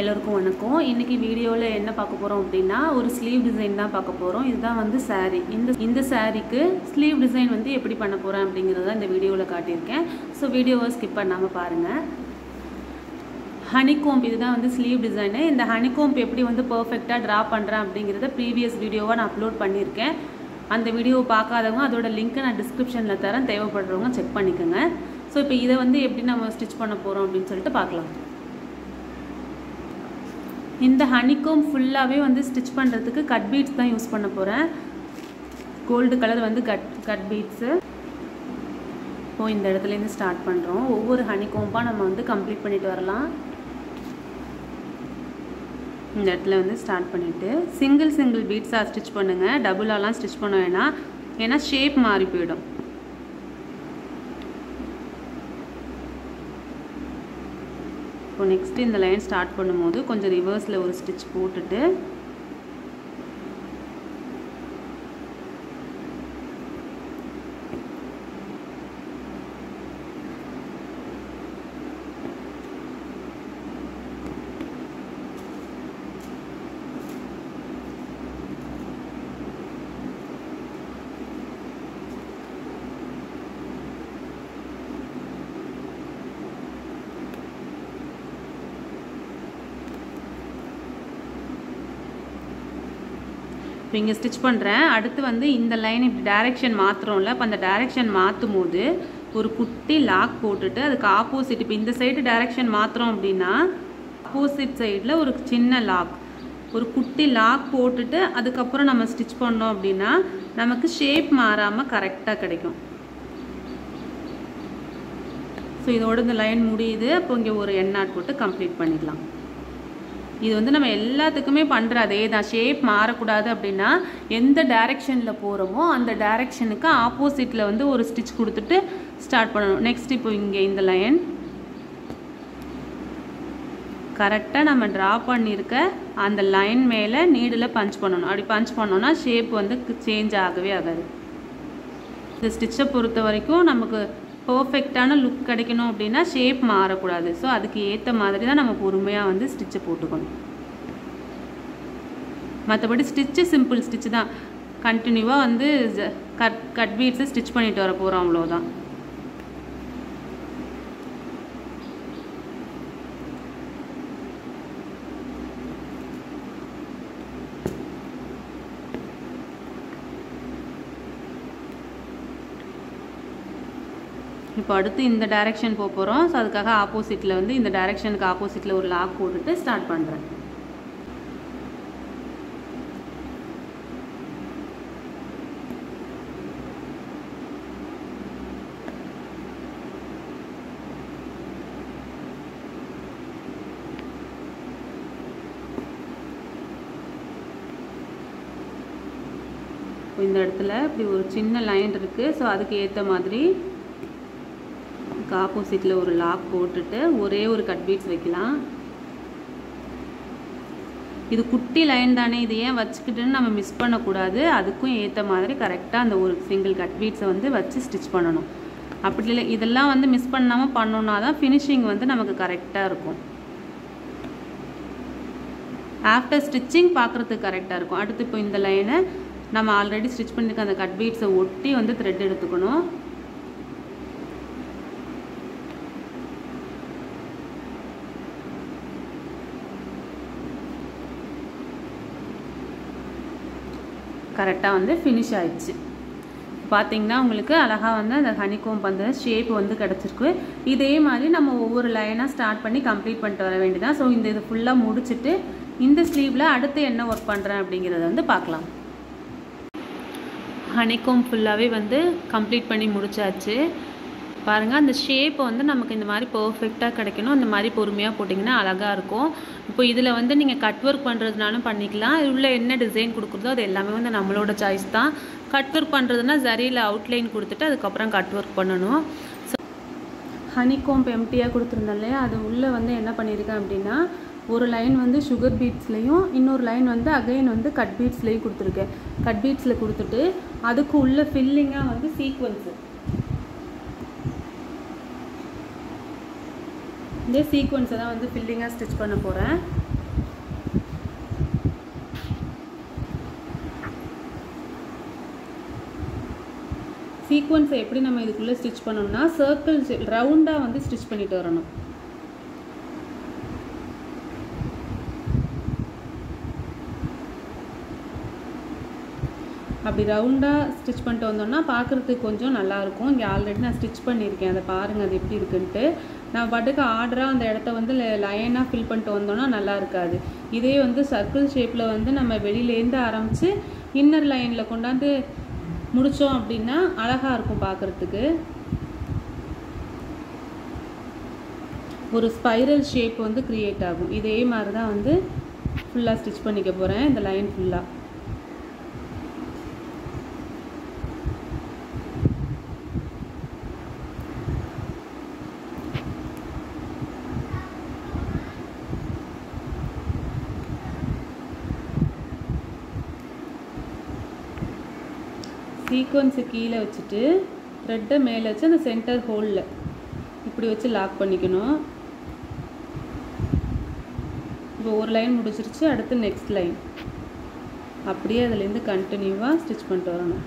எல்லோருக்கும் வணக்கம். இன்றைக்கி வீடியோவில் என்ன பார்க்க போகிறோம் அப்படின்னா ஒரு ஸ்லீவ் டிசைன் தான் பார்க்க போகிறோம் இதுதான் வந்து சாரீ இந்த இந்த சாரீக்கு ஸ்லீவ் டிசைன் வந்து எப்படி பண்ண போகிறேன் அப்படிங்கிறத இந்த வீடியோவில் காட்டியிருக்கேன். ஸோ வீடியோவை ஸ்கிப் பண்ணாமல் பாருங்கள் ஹனிகோம்ப் இதுதான் வந்து ஸ்லீவ் டிசைனு இந்த ஹனிகோம்ப் எப்படி வந்து பர்ஃபெக்டாக ட்ரா பண்ணுறேன் அப்படிங்கிறத ப்ரீவியஸ் வீடியோவாக நான் அப்லோட் பண்ணியிருக்கேன். அந்த வீடியோவை பார்க்காதவங்க அதோட லிங்க்கை நான் டிஸ்கிரிப்ஷனில் தரேன். தேவைப்படுறவங்க செக் பண்ணிக்கோங்க. ஸோ இப்போ இதை வந்து எப்படி நம்ம ஸ்டிச் பண்ண போகிறோம் அப்படின்னு சொல்லிட்டு பார்க்கலாம். இந்த ஹனிகோம் ஃபுல்லாகவே வந்து ஸ்டிச் பண்ணுறதுக்கு கட் பீட்ஸ் தான் யூஸ் பண்ண போகிறேன் கோல்டு கலர் வந்து கட் கட் பீட்ஸு இப்போ இந்த இடத்துலேருந்து ஸ்டார்ட் பண்ணுறோம் ஒவ்வொரு ஹனிகோம்பாக நம்ம வந்து கம்ப்ளீட் பண்ணிட்டு வரலாம். இந்த இடத்துல வந்து ஸ்டார்ட் பண்ணிவிட்டு சிங்கிள் சிங்கிள் பீட்ஸாக ஸ்டிச் பண்ணுங்கள் டபுளாலாம் ஸ்டிச் பண்ண வேணாம். ஏன்னா ஷேப் மாறி போயிடும். நெக்ஸ்ட்டு இந்த லைன் ஸ்டார்ட் பண்ணும்போது கொஞ்சம் ரிவர்ஸில் ஒரு ஸ்டிச் போட்டுட்டு இப்போ இங்கே ஸ்டிச் பண்ணுறேன் அடுத்து வந்து இந்த லைன் இப்படி டேரெக்ஷன் மாற்றுறோம்ல இப்போ அந்த டேரெக்ஷன் மாற்றும் போது ஒரு குட்டி லாக் போட்டுட்டு அதுக்கு ஆப்போசிட் இப்போ இந்த சைடு டேரெக்ஷன் மாற்றுறோம் அப்படின்னா ஆப்போசிட் சைடில் ஒரு சின்ன லாக் ஒரு குட்டி லாக் போட்டுட்டு அதுக்கப்புறம் நம்ம ஸ்டிச் பண்ணோம் அப்படின்னா நமக்கு ஷேப் மாறாமல் கரெக்டாக கிடைக்கும். ஸோ இதோட இந்த லைன் முடியுது. அப்போ இங்கே ஒரு எண்ணாட் போட்டு கம்ப்ளீட் பண்ணிடலாம். இது வந்து நம்ம எல்லாத்துக்குமே பண்ணுற அதே தான். ஷேப் மாறக்கூடாது அப்படின்னா எந்த டைரெக்ஷனில் போகிறோமோ அந்த டைரெக்ஷனுக்கு ஆப்போசிட்டில் வந்து ஒரு ஸ்டிச் கொடுத்துட்டு ஸ்டார்ட் பண்ணணும். நெக்ஸ்ட் இப்போ இங்கே இந்த லைன் கரெக்டாக நம்ம ட்ரா பண்ணியிருக்க அந்த லைன் மேலே நீடில் பஞ்ச் பண்ணணும். அப்படி பஞ்ச் பண்ணோன்னா ஷேப் வந்து சேஞ்ச் ஆகவே ஆகாது. இந்த ஸ்டிச்சை பொறுத்த வரைக்கும் நமக்கு பர்ஃபெக்டான லுக் கிடைக்கணும் அப்படின்னா ஷேப் மாறக்கூடாது. ஸோ அதுக்கு ஏற்ற மாதிரி தான் நம்ம பொறுமையாக வந்து ஸ்டிச்சை போட்டுக்கணும். மற்றபடி ஸ்டிச்சு சிம்பிள் ஸ்டிச்சு தான். கண்டினியூவாக வந்து கட் கட் பீட்ஸை ஸ்டிச் பண்ணிட்டு வர போகிறோம் அவ்வளோதான் இப்போ அடுத்து இந்த டைரெக்ஷன் போக போகிறோம் ஸோ அதுக்காக ஆப்போசிட்டில் வந்து இந்த டைரெக்ஷனுக்கு ஆப்போசிட்டில் ஒரு லாக் போட்டுட்டு ஸ்டார்ட் பண்ணுறேன் இந்த இடத்துல இப்படி ஒரு சின்ன லைன் இருக்குது ஸோ அதுக்கு ஏற்ற மாதிரி இதுக்கு ஆப்போசிட்டில் ஒரு லாக் போட்டுட்டு ஒரே ஒரு கட் பீட்ஸ் வைக்கலாம். இது குட்டி லைன் தானே இது ஏன் வச்சுக்கிட்டுன்னு நம்ம மிஸ் பண்ணக்கூடாது. அதுக்கும் ஏற்ற மாதிரி கரெக்டாக அந்த ஒரு சிங்கிள் கட் பீட்ஸை வந்து வச்சு ஸ்டிச் பண்ணணும். அப்படி இல்லை இதெல்லாம் வந்து மிஸ் பண்ணாமல் பண்ணோன்னா தான் ஃபினிஷிங் வந்து நமக்கு கரெக்டாக இருக்கும். ஆஃப்டர் ஸ்டிச்சிங் பார்க்குறதுக்கு கரெக்டாக இருக்கும். அடுத்து இப்போ இந்த லைனை நம்ம ஆல்ரெடி ஸ்டிச் பண்ணியிருக்க அந்த கட் பீட்ஸை ஒட்டி வந்து த்ரெட் எடுத்துக்கணும். கரெக்டாக வந்து ஃபினிஷ் ஆயிடுச்சு. பார்த்தீங்கன்னா உங்களுக்கு அழகாக வந்து அந்த ஹனிகோம் அந்த ஷேப் வந்து கிடச்சிருக்கு. இதே மாதிரி நம்ம ஒவ்வொரு லைனாக ஸ்டார்ட் பண்ணி கம்ப்ளீட் பண்ணிட்டு வர வேண்டியதான் ஸோ இந்த இது ஃபுல்லாக முடிச்சுட்டு இந்த ஸ்லீவில் அடுத்து என்ன ஒர்க் பண்ணுறேன் அப்படிங்கிறத வந்து பார்க்கலாம். ஹனிகோம் ஃபுல்லாகவே வந்து கம்ப்ளீட் பண்ணி முடிச்சாச்சு. பாருங்கள் அந்த ஷேப்பை வந்து நமக்கு இந்த மாதிரி பர்ஃபெக்டாக கிடைக்கணும். அந்த மாதிரி பொறுமையாக போட்டிங்கன்னா அழகாக இருக்கும். இப்போ இதில் வந்து நீங்கள் கட் ஒர்க் பண்ணுறதுனாலும் பண்ணிக்கலாம். உள்ள என்ன டிசைன் கொடுக்குறதோ அது எல்லாமே வந்து நம்மளோட சாய்ஸ் தான். கட் ஒர்க் பண்ணுறதுனா சரியில் அவுட்லைன் கொடுத்துட்டு அதுக்கப்புறம் கட் ஒர்க் பண்ணணும். ஸோ ஹனிகோம்ப் எம்டியாக கொடுத்துருந்தேன் இல்லையா? அது உள்ளே வந்து என்ன பண்ணியிருக்கேன் அப்படின்னா ஒரு லைன் வந்து சுகர் பீட்ஸ்லேயும் இன்னொரு லைன் வந்து அகைன் வந்து கட் பீட்ஸ்லேயும் கொடுத்துருக்கேன். கட் பீட்ஸில் கொடுத்துட்டு அதுக்கு உள்ள ஃபில்லிங்காக வந்து சீக்வன்ஸு இந்த சீக்வன்ஸை தான் வந்து ஃபில்லிங்காக ஸ்டிச் பண்ண போகிறேன் சீக்வன்ஸை எப்படி நம்ம இதுக்குள்ளே ஸ்டிச் பண்ணணும்னா சர்க்கிள் ரவுண்டாக வந்து ஸ்டிச் பண்ணிட்டு வரணும். அப்படி ரவுண்டாக ஸ்டிச் பண்ணிட்டு வந்தோம்னா பார்க்குறதுக்கு கொஞ்சம் நல்லாயிருக்கும் இங்கே ஆல்ரெடி நான் ஸ்டிச் பண்ணியிருக்கேன். அதை பாருங்கள் அது எப்படி இருக்குன்ட்டு. நான் பாட்டுக்கு ஆர்டராக அந்த இடத்த வந்து லைனாக ஃபில் பண்ணிட்டு வந்தோம்னா நல்லா இருக்காது. இதே வந்து சர்க்கிள் ஷேப்பில் வந்து நம்ம வெளியிலேருந்து ஆரம்பித்து இன்னர் லைனில் கொண்டாந்து முடித்தோம் அப்படின்னா அழகாக இருக்கும் பார்க்குறதுக்கு ஒரு ஸ்பைரல் ஷேப் வந்து க்ரியேட் ஆகும். இதே மாதிரி தான் வந்து ஃபுல்லாக ஸ்டிச் பண்ணிக்க போகிறேன் இந்த லைன் ஃபுல்லாக சீக்வன்ஸு கீழே வச்சுட்டு த்ரெட்டை மேலே வச்சு அந்த சென்டர் ஹோலில் இப்படி வச்சு லாக் பண்ணிக்கணும். இப்போ ஒரு லைன் முடிச்சிருச்சு அடுத்து நெக்ஸ்ட் லைன் அப்படியே அதுலேருந்து கண்டினியூவாக ஸ்டிச் பண்ணிட்டு வரணும்.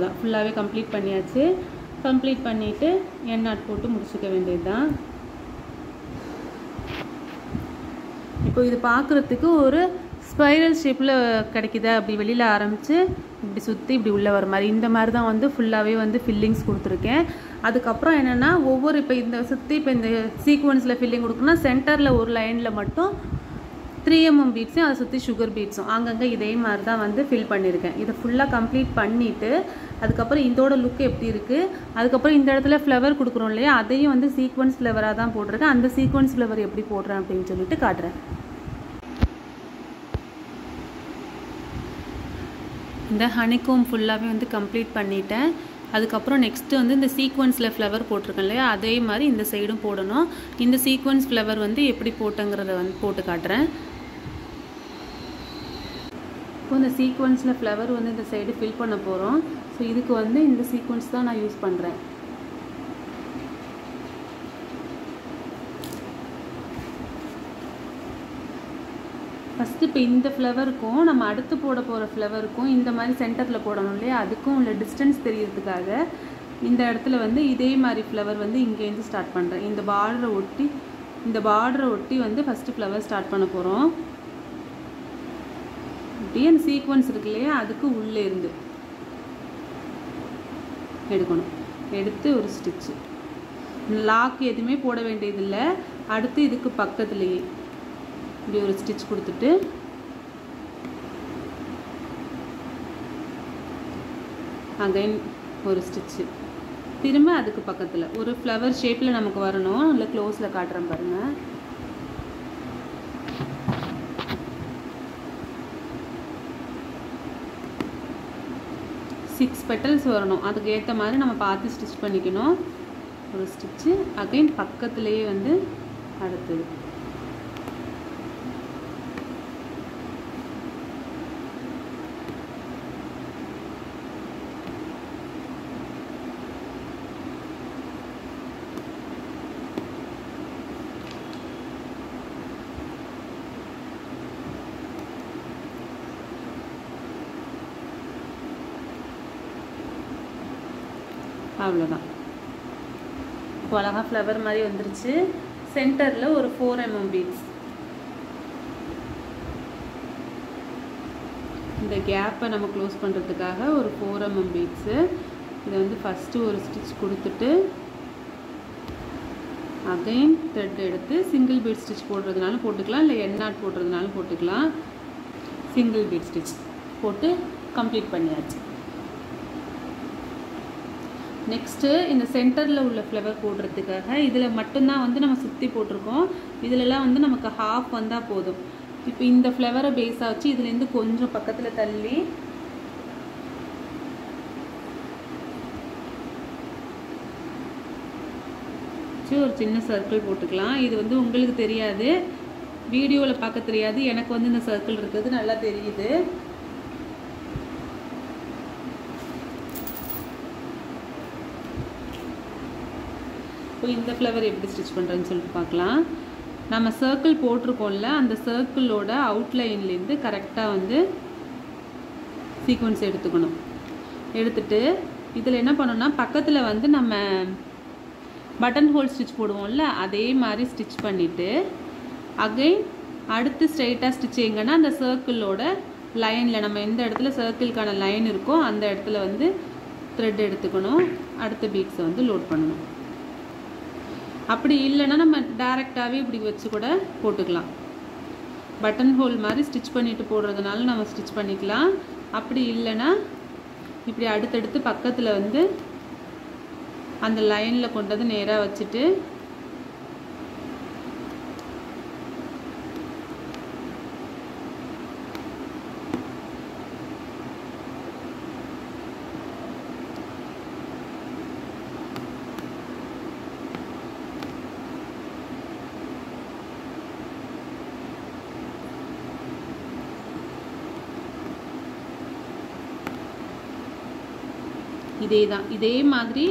அவ்வளோதான் ஃபுல்லாகவே கம்ப்ளீட் பண்ணியாச்சு. கம்ப்ளீட் பண்ணிவிட்டு என் நாட் போட்டு முடிச்சுக்க வேண்டியது தான் இப்போ இது பார்க்குறதுக்கு ஒரு ஸ்பைரல் ஷேப்பில் கிடைக்குதா. அப்படி வெளியில் ஆரம்பித்து இப்படி சுற்றி இப்படி உள்ளே வர மாதிரி. இந்த மாதிரி தான் வந்து ஃபுல்லாகவே வந்து ஃபில்லிங்ஸ் கொடுத்துருக்கேன். அதுக்கப்புறம் என்னென்னா ஒவ்வொரு இப்போ இந்த சுற்றி இப்போ இந்த சீக்வன்ஸில் ஃபில்லிங் கொடுக்குன்னா சென்டரில் ஒரு லைனில் மட்டும் த்ரீ எம்எம் பீட்ஸும் அதை சுற்றி சுகர் பீட்ஸும் அங்கங்கே இதே மாதிரி தான் வந்து ஃபில் பண்ணியிருக்கேன் இதை ஃபுல்லாக கம்ப்ளீட் பண்ணிவிட்டு அதுக்கப்புறம் இதோட லுக் எப்படி இருக்குது அதுக்கப்புறம் இந்த இடத்துல ஃப்ளவர் கொடுக்குறோம் இல்லையா? அதையும் வந்து சீக்வன்ஸ் ஃப்ளவராக தான் போட்டிருக்கேன். அந்த சீக்வன்ஸ் ஃப்ளவர் எப்படி போடுறேன் அப்படின்னு சொல்லிட்டு காட்டுறேன். இந்த ஹனிகோம் ஃபுல்லாகவே வந்து கம்ப்ளீட் பண்ணிட்டேன். அதுக்கப்புறம் நெக்ஸ்ட்டு வந்து இந்த சீக்வன்ஸில் ஃப்ளவர் போட்டிருக்கேன் இல்லையா? அதே மாதிரி இந்த சைடும் போடணும். இந்த சீக்வன்ஸ் ஃப்ளவர் வந்து எப்படி போட்டங்கிறத வந்து போட்டு காட்டுறேன். இப்போ இந்த சீக்வன்ஸில் ஃப்ளவர் வந்து இந்த சைடு ஃபில் பண்ண போகிறோம் ஸோ இதுக்கு வந்து இந்த சீக்வன்ஸ் தான் நான் யூஸ் பண்ணுறேன் ஃபஸ்ட்டு இப்போ இந்த ஃப்ளவருக்கும் நம்ம அடுத்து போட போகிற ஃப்ளவருக்கும் இந்த மாதிரி சென்டரில் போடணும் இல்லையா? அதுக்கும் உள்ள டிஸ்டன்ஸ் தெரியறதுக்காக இந்த இடத்துல வந்து இதே மாதிரி ஃப்ளவர் வந்து இங்கேருந்து ஸ்டார்ட் பண்ணுறேன் இந்த பார்டரை ஒட்டி இந்த பார்டரை ஒட்டி வந்து ஃபஸ்ட்டு ஃப்ளவர் ஸ்டார்ட் பண்ண போகிறோம் அப்படியே அந்த சீக்வன்ஸ் இருக்கு இல்லையா? அதுக்கு உள்ளே இருந்து. எடுக்கணும். எடுத்து ஒரு ஸ்டிச்சு லாக் எதுவுமே போட வேண்டியதில்லை. அடுத்து இதுக்கு பக்கத்துலேயே இப்படி ஒரு ஸ்டிச் கொடுத்துட்டு அகைன் ஒரு ஸ்டிச்சு திரும்ப அதுக்கு பக்கத்தில். ஒரு ஃப்ளவர் ஷேப்பில் நமக்கு வரணும். இல்லை க்ளோஸில் காட்டுறேன் பாருங்கள் சிக்ஸ் பெட்டல்ஸ் வரணும். அதுக்கு ஏற்ற மாதிரி நம்ம பார்த்து ஸ்டிச் பண்ணிக்கணும். ஒரு ஸ்டிச்சு அகைன் பக்கத்துலேயே வந்து அடுத்தது. அவ்வளோதான் இப்போ அழகாக ஃப்ளவர் மாதிரி வந்துருச்சு. சென்டரில் ஒரு ஃபோர் எம்எம் பீட்ஸ் இந்த கேப்பை நம்ம க்ளோஸ் பண்ணுறதுக்காக ஒரு ஃபோர் எம்எம் பீட்ஸு இதை வந்து ஃபஸ்ட்டு ஒரு ஸ்டிச் கொடுத்துட்டு அகைன் த்ரெட் எடுத்து சிங்கிள் பீட் ஸ்டிச் போடுறதுனாலும் போட்டுக்கலாம் இல்லை எண்ணாட் போடுறதுனாலும் போட்டுக்கலாம். சிங்கிள் பீட் ஸ்டிச் போட்டு கம்ப்ளீட் பண்ணியாச்சு. நெக்ஸ்ட்டு இந்த சென்டரில் உள்ள ஃப்ளவர் போடுறதுக்காக இதில் மட்டும்தான் வந்து நம்ம சுற்றி போட்டிருக்கோம். இதிலலாம் வந்து நமக்கு ஹாஃப் வந்தால் போதும். இப்போ இந்த ஃப்ளவரை பேஸாக வச்சு இதுலேருந்து கொஞ்சம் பக்கத்தில் தள்ளி வச்சு ஒரு சின்ன சர்க்கிள் போட்டுக்கலாம். இது வந்து உங்களுக்கு தெரியாது. வீடியோவில் பார்க்க தெரியாது. எனக்கு வந்து இந்த சர்க்கிள் இருக்கிறது நல்லா தெரியுது. இப்போ இந்த ஃப்ளவர் எப்படி ஸ்டிச் பண்ணுறேன்னு சொல்லிட்டு பார்க்கலாம். நம்ம சர்க்கிள் போட்டிருக்கோம்ல அந்த சர்க்கிளோட அவுட்லைன்லேருந்து கரெக்டாக வந்து சீக்வன்ஸ் எடுத்துக்கணும். எடுத்துட்டு இதில் என்ன பண்ணோம்னா பக்கத்தில் வந்து நம்ம பட்டன் ஹோல் ஸ்டிச் போடுவோம்ல அதே மாதிரி ஸ்டிச் பண்ணிவிட்டு அகைன் அடுத்து ஸ்ட்ரெயிட்டாக ஸ்டிச் எங்கன்னா அந்த சர்க்கிளோட லைனில் நம்ம எந்த இடத்துல சர்க்கிள்கான லைன் இருக்கோ அந்த இடத்துல வந்து த்ரெட் எடுத்துக்கணும். அடுத்த பீட்ஸை வந்து லோட் பண்ணணும். அப்படி இல்லைன்னா நம்ம டேரெக்டாகவே இப்படி வச்சு கூட போட்டுக்கலாம். பட்டன் ஹோல் மாதிரி ஸ்டிச் பண்ணிட்டு போடுறதுனால நம்ம ஸ்டிச் பண்ணிக்கலாம். அப்படி இல்லைன்னா இப்படி அடுத்தடுத்து பக்கத்தில் வந்து அந்த லைனில் கொண்டு வந்து நேராக வச்சுட்டு இதே தான் இதே மாதிரி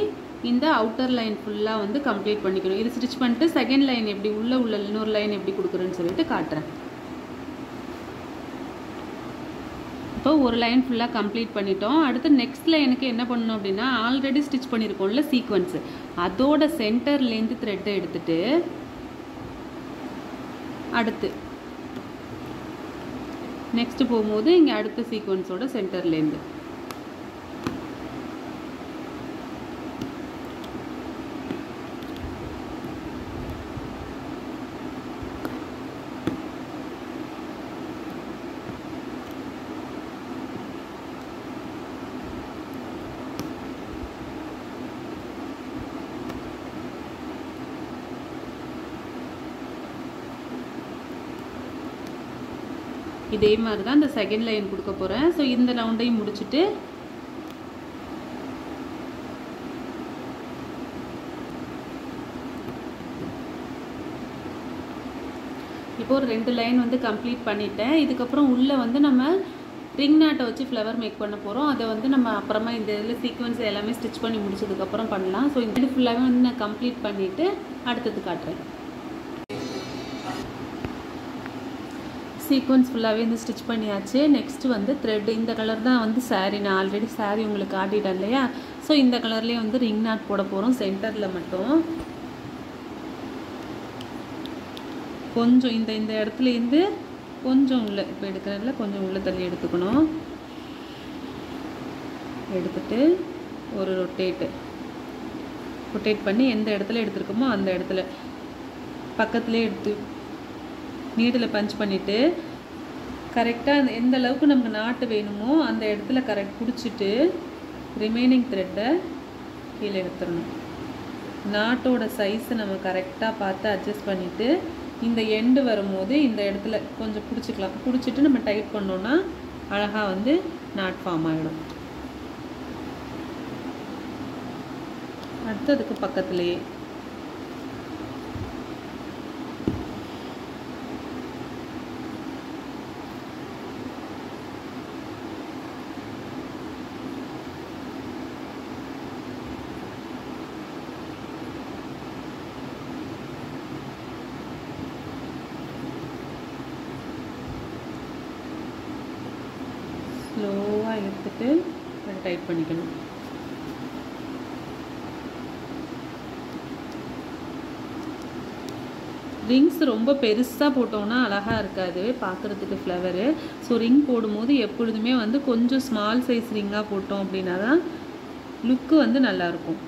இந்த அவுட்டர் லைன் ஃபுல்லாக வந்து கம்ப்ளீட் பண்ணிக்கணும். இது ஸ்டிச் பண்ணிட்டு செகண்ட் லைன் எப்படி உள்ள உள்ள இன்னொரு லைன் எப்படி கொடுக்குறேன்னு சொல்லிட்டு காட்டுறேன். இப்போ ஒரு லைன் ஃபுல்லாக கம்ப்ளீட் பண்ணிட்டோம். அடுத்து நெக்ஸ்ட் லைனுக்கு என்ன பண்ணணும் அப்படின்னா ஆல்ரெடி ஸ்டிச் பண்ணியிருக்கோம்ல சீக்வன்ஸு அதோட சென்டர்லேருந்து த்ரெட்டை எடுத்துட்டு அடுத்து நெக்ஸ்ட்டு போகும்போது இங்கே அடுத்த சீக்வன்ஸோட சென்டர்லேருந்து இதே மாதிரி தான் இந்த செகண்ட் லைன் கொடுக்க போகிறேன் ஸோ இந்த ரவுண்டையும் முடிச்சுட்டு இப்போ ஒரு ரெண்டு லைன் வந்து கம்ப்ளீட் பண்ணிட்டேன். இதுக்கப்புறம் உள்ளே வந்து நம்ம ரிங் நாட்டை வச்சு ஃப்ளவர் மேக் பண்ண போகிறோம் அதை வந்து நம்ம அப்புறமா இந்த இதில் சீக்வன்ஸ் எல்லாமே ஸ்டிச் பண்ணி முடிச்சதுக்கப்புறம் பண்ணலாம். ஸோ இந்த இது ஃபுல்லாகவே வந்து நான் கம்ப்ளீட் பண்ணிவிட்டு அடுத்தது காட்டுறேன். சீக்வன்ஸ் ஃபுல்லாகவே வந்து ஸ்டிச் பண்ணியாச்சு. நெக்ஸ்ட்டு வந்து த்ரெட் இந்த கலர் தான் வந்து சாரீ நான் ஆல்ரெடி சாரீ உங்களுக்கு காட்டிட்டேன் இல்லையா? ஸோ இந்த கலர்லேயே வந்து ரிங் நாட் போட போகிறோம் சென்டரில் மட்டும். கொஞ்சம் இந்த இந்த இடத்துலேருந்து கொஞ்சம் உள்ள இப்போ எடுக்கிறதுல கொஞ்சம் உள்ள தள்ளி எடுத்துக்கணும். எடுத்துட்டு ஒரு ரொட்டேட்டு ரொட்டேட் பண்ணி எந்த இடத்துல எடுத்துருக்கோமோ அந்த இடத்துல. பக்கத்துலேயே எடுத்து நீடில் பஞ்ச் பண்ணிவிட்டு கரெக்டாக எந்த அளவுக்கு நமக்கு நாட்டு வேணுமோ அந்த இடத்துல கரெக்ட் பிடிச்சிட்டு ரிமைனிங் த்ரெட்டை கீழே எடுத்துடணும். நாட்டோட சைஸை நம்ம கரெக்டாக பார்த்து அட்ஜஸ்ட் பண்ணிவிட்டு இந்த எண்டு வரும்போது இந்த இடத்துல கொஞ்சம் பிடிச்சிக்கலாம். பிடிச்சிட்டு நம்ம டைட் பண்ணோன்னா அழகாக வந்து நாட் ஃபார்ம் ஆகிடும் அடுத்ததுக்கு பக்கத்துலேயே ஸ்லோவாக எடுத்துட்டு டைட் பண்ணிக்கணும் ரிங்ஸ் ரொம்ப பெருசாக போட்டோம்னா அழகாக இருக்காது பார்க்குறதுக்கு ஃப்ளவரு ஸோ ரிங் போடும்போது எப்பொழுதுமே வந்து கொஞ்சம் ஸ்மால் சைஸ் ரிங்காக போட்டோம் அப்படின்னா தான் லுக்கு வந்து நல்லாயிருக்கும்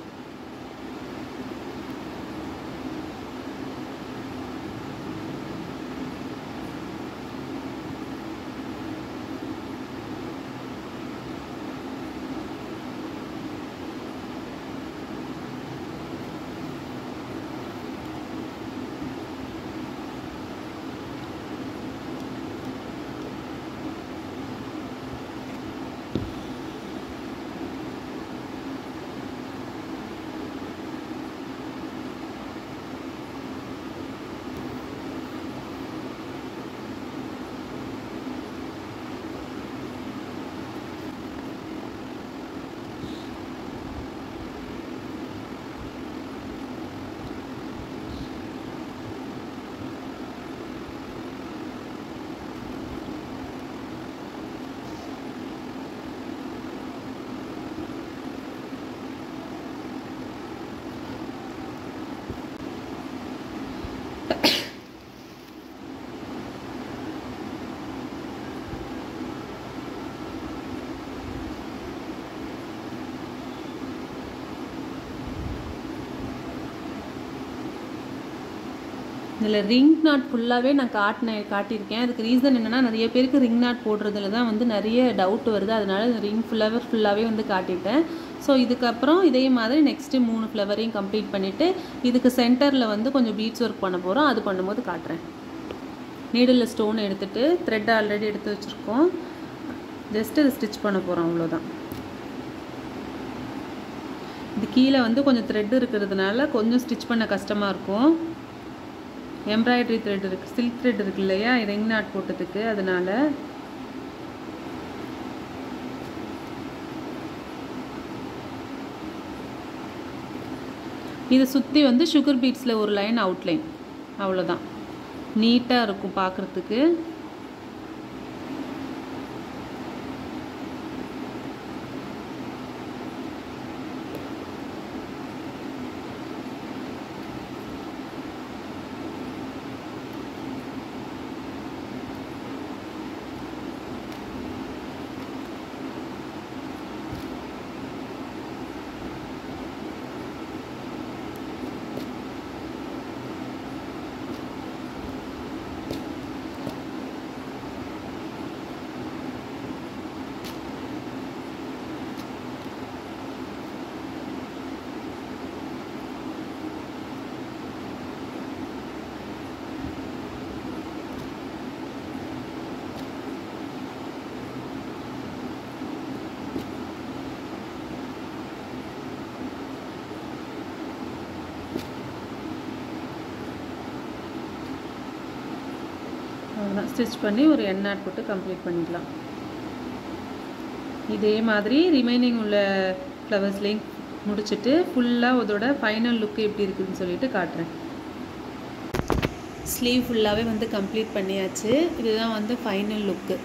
இதில் ரிங் நாட் ஃபுல்லாகவே நான் காட்டினேன் காட்டியிருக்கேன். அதுக்கு ரீசன் என்னென்னா நிறைய பேருக்கு ரிங் நாட் போடுறதுல தான் வந்து நிறைய டவுட் வருது. அதனால் ரிங் ஃபுல்லாகவே ஃபுல்லாகவே வந்து காட்டிட்டேன். ஸோ இதுக்கப்புறம் இதே மாதிரி நெக்ஸ்ட்டு மூணு ஃப்ளவரையும் கம்ப்ளீட் பண்ணிவிட்டு இதுக்கு சென்டரில் வந்து கொஞ்சம் பீட்ஸ் ஒர்க் பண்ண போகிறோம் அது பண்ணும்போது காட்டுறேன். நீடில் ஸ்டோன் எடுத்துகிட்டு த்ரெட் ஆல்ரெடி எடுத்து வச்சுருக்கோம். ஜஸ்ட் அதை ஸ்டிச் பண்ண போகிறோம் அவ்வளோதான் இது கீழே வந்து கொஞ்சம் த்ரெட் இருக்கிறதுனால கொஞ்சம் ஸ்டிச் பண்ண கஷ்டமாக இருக்கும். எம்ப்ராய்டரி த்ரெட் இருக்குது சில்க் த்ரெட் இருக்கு இல்லையா? ரிங் நாட் போட்டதுக்கு அதனால் இதை சுற்றி வந்து சுகர் பீட்ஸில் ஒரு லைன் அவுட்லைன் அவ்வளோதான் நீட்டாக இருக்கும் பார்க்குறதுக்கு. அவ்வளோதான் ஸ்டிச் பண்ணி ஒரு என் ஆட் போட்டு கம்ப்ளீட் பண்ணிக்கலாம். இதே மாதிரி ரிமைனிங் உள்ள ஃப்ளவர்ஸ்லேயும் முடிச்சுட்டு ஃபுல்லாக அதோட ஃபைனல் லுக் எப்படி இருக்குதுன்னு சொல்லிட்டு காட்டுறேன். ஸ்லீவ் ஃபுல்லாகவே வந்து கம்ப்ளீட் பண்ணியாச்சு. இதுதான் வந்து ஃபைனல் லுக்கு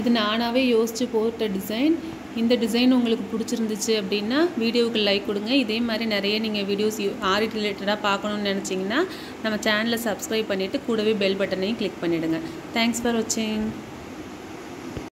இது நானாகவே யோசித்து போட்ட டிசைன் இந்த டிசைன் உங்களுக்கு பிடிச்சிருந்துச்சு அப்படின்னா வீடியோவுக்கு லைக் கொடுங்க. இதே மாதிரி நிறைய நீங்கள் வீடியோஸ் ஆரி ரிலேட்டடாக பார்க்கணுன்னு நினச்சிங்கன்னா நம்ம சேனலை சப்ஸ்கிரைப் பண்ணிவிட்டு கூடவே பெல் பட்டனையும் கிளிக் பண்ணிவிடுங்க தேங்க்ஸ் ஃபார் வாட்சிங்